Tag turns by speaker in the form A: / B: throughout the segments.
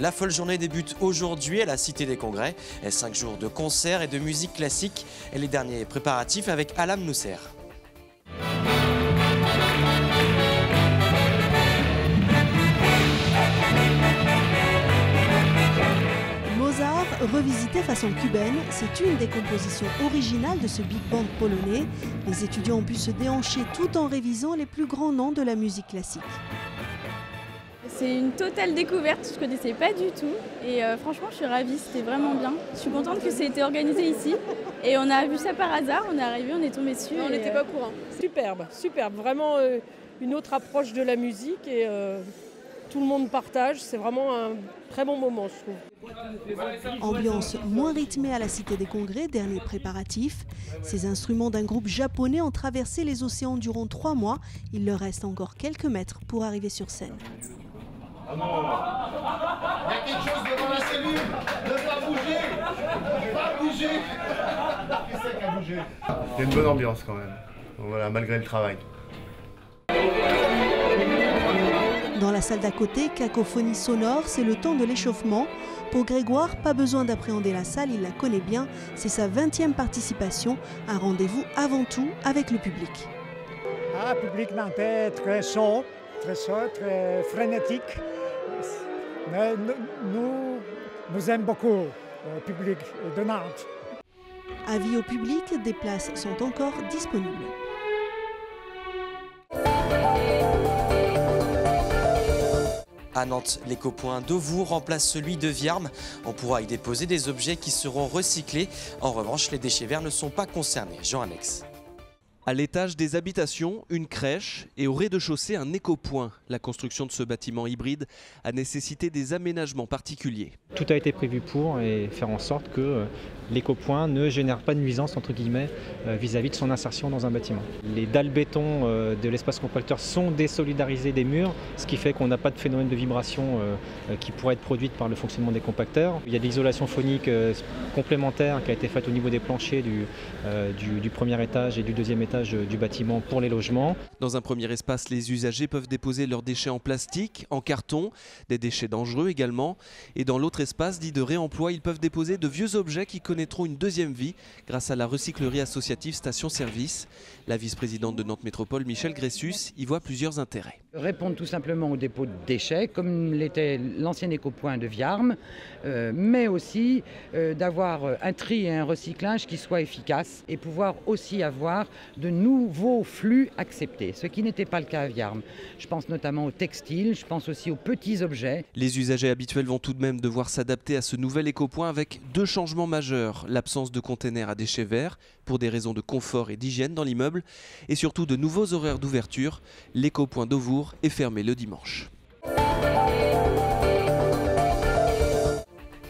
A: La folle journée débute aujourd'hui à la Cité des Congrès. Cinq jours de concerts et de musique classique. Et les derniers préparatifs avec Alam Nousser.
B: Mozart, revisité façon cubaine, c'est une des compositions originales de ce big band polonais. Les étudiants ont pu se déhancher tout en révisant les plus grands noms de la musique classique.
C: C'est une totale découverte, je ne connaissais pas du tout. Et euh, franchement, je suis ravie, c'était vraiment bien. Je suis contente que ça ait été organisé ici. Et on a vu ça par hasard, on est arrivé, on est tombé dessus.
D: On n'était pas au courant. Superbe, superbe. Vraiment euh, une autre approche de la musique et euh, tout le monde partage. C'est vraiment un très bon moment, je trouve.
B: Ambiance moins rythmée à la Cité des Congrès, dernier préparatif. Ces instruments d'un groupe japonais ont traversé les océans durant trois mois. Il leur reste encore quelques mètres pour arriver sur scène.
E: Il y a quelque chose devant la cellule Ne pas bouger Ne pas bouger Qui c'est qui a bougé
F: Il y a une bonne ambiance quand même, voilà, malgré le travail.
B: Dans la salle d'à côté, cacophonie sonore, c'est le temps de l'échauffement. Pour Grégoire, pas besoin d'appréhender la salle, il la connaît bien. C'est sa 20e participation, un rendez-vous avant tout avec le public.
G: Ah, public nantais très chaud, très chaud, très frénétique. Mais nous, nous aimons beaucoup le public de Nantes.
B: Avis au public, des places sont encore disponibles.
A: À Nantes, l'écopoint d'Auvour remplace celui de Viarme. On pourra y déposer des objets qui seront recyclés. En revanche, les déchets verts ne sont pas concernés. Jean Annex.
H: À l'étage des habitations, une crèche et au rez-de-chaussée un éco-point. La construction de ce bâtiment hybride a nécessité des aménagements particuliers.
I: Tout a été prévu pour et faire en sorte que euh, l'éco-point ne génère pas de nuisance entre guillemets euh, vis-à-vis de son insertion dans un bâtiment. Les dalles béton euh, de l'espace compacteur sont désolidarisées des murs, ce qui fait qu'on n'a pas de phénomène de vibration qui pourrait être produite par le fonctionnement des compacteurs. Il y a de l'isolation phonique complémentaire qui a été faite au niveau des planchers du, premier étage et du deuxième étage du bâtiment pour les logements.
H: Dans un premier espace, les usagers peuvent déposer leurs déchets en plastique, en carton, des déchets dangereux également. Et dans l'autre espace, dit de réemploi, ils peuvent déposer de vieux objets qui connaîtront une deuxième vie grâce à la recyclerie associative Station Service. La vice-présidente de Nantes Métropole, Michel Gressus, y voit plusieurs intérêts.
J: Répondre tout simplement au dépôt de déchets, comme l'était l'ancien éco-point de Viarme, euh, mais aussi euh, d'avoir un tri et un recyclage qui soient efficaces et pouvoir aussi avoir de nouveaux flux acceptés, ce qui n'était pas le cas à Viarme. Je pense notamment aux textiles, je pense aussi aux petits objets.
H: Les usagers habituels vont tout de même devoir s'adapter à ce nouvel éco-point avec deux changements majeurs. L'absence de containers à déchets verts pour des raisons de confort et d'hygiène dans l'immeuble et surtout de nouveaux horaires d'ouverture. L'éco-point d'Auvour est fermé le dimanche.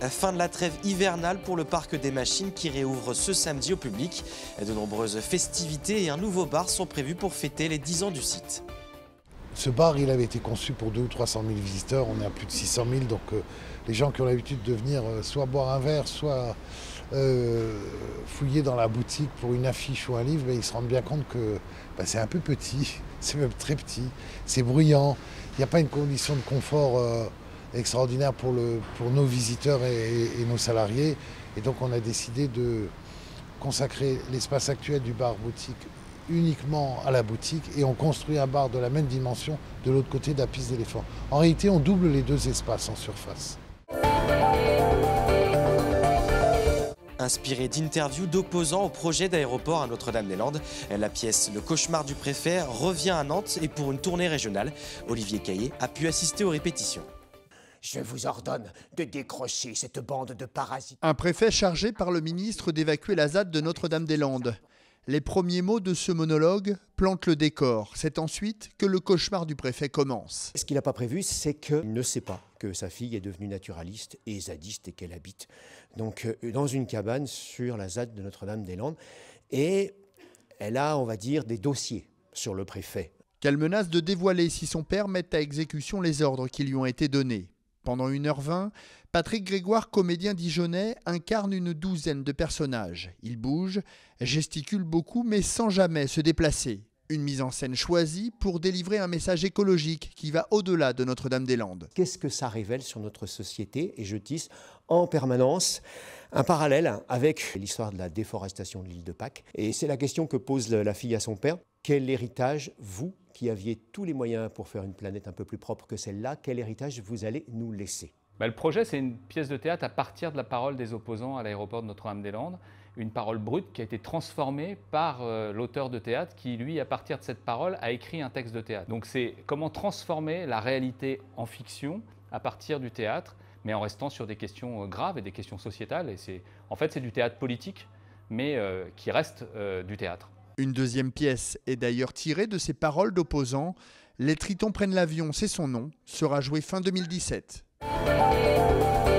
A: Fin de la trêve hivernale pour le parc des machines qui réouvre ce samedi au public. De nombreuses festivités et un nouveau bar sont prévus pour fêter les 10 ans du site.
K: Ce bar, il avait été conçu pour 200 ou 300 000 visiteurs. On est à plus de 600 000. Donc euh, les gens qui ont l'habitude de venir euh, soit boire un verre, soit euh, fouiller dans la boutique pour une affiche ou un livre, ben, ils se rendent bien compte que ben, c'est un peu petit, c'est même très petit, c'est bruyant. Il n'y a pas une condition de confort extraordinaire pour, le, pour nos visiteurs et, nos salariés. Et donc on a décidé de consacrer l'espace actuel du bar boutique uniquement à la boutique et on construit un bar de la même dimension de l'autre côté de la piste d'éléphant. En réalité, on double les deux espaces en surface.
A: Inspiré d'interviews d'opposants au projet d'aéroport à Notre-Dame-des-Landes, la pièce Le cauchemar du préfet revient à Nantes et pour une tournée régionale, Olivier Caillé a pu assister aux répétitions.
L: Je vous ordonne de décrocher cette bande de parasites.
M: Un préfet chargé par le ministre d'évacuer la ZAD de Notre-Dame-des-Landes. Les premiers mots de ce monologue plantent le décor. C'est ensuite que le cauchemar du préfet commence.
L: Ce qu'il n'a pas prévu, c'est qu'il ne sait pas que sa fille est devenue naturaliste et zadiste et qu'elle habite donc euh, dans une cabane sur la ZAD de Notre-Dame-des-Landes. Et elle a, on va dire, des dossiers sur le préfet.
M: Qu'elle menace de dévoiler si son père met à exécution les ordres qui lui ont été donnés. Pendant 1h20, Patrick Grégoire, comédien dijonnais, incarne une douzaine de personnages. Il bouge, gesticule beaucoup, mais sans jamais se déplacer. Une mise en scène choisie pour délivrer un message écologique qui va au-delà de Notre-Dame-des-Landes.
L: Qu'est-ce que ça révèle sur notre société Et je tisse en permanence un parallèle avec l'histoire de la déforestation de l'île de Pâques. Et c'est la question que pose la fille à son père. Quel héritage, vous, qui aviez tous les moyens pour faire une planète un peu plus propre que celle-là, quel héritage vous allez nous laisser
N: bah, Le projet, c'est une pièce de théâtre à partir de la parole des opposants à l'aéroport de Notre-Dame-des-Landes une parole brute qui a été transformée par euh, l'auteur de théâtre qui, lui, à partir de cette parole, a écrit un texte de théâtre. Donc c'est comment transformer la réalité en fiction à partir du théâtre, mais en restant sur des questions euh, graves et des questions sociétales. Et c'est, en fait, c'est du théâtre politique, mais euh, qui reste du théâtre.
M: Une deuxième pièce est d'ailleurs tirée de ces paroles d'opposants. Les Tritons prennent l'avion, c'est son nom, sera joué fin 2017. Música